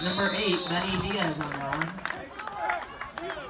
Number eight, Benny Diaz on the line.